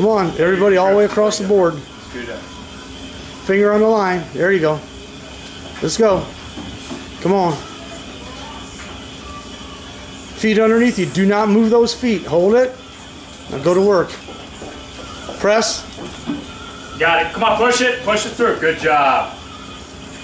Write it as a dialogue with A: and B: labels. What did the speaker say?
A: Come on, everybody, all the way across the board. Finger on the line. There you go. Let's go. Come on. Feet underneath you. Do not move those feet. Hold it. Now go to work. Press.
B: Got it. Come on, push it. Push it through. Good job.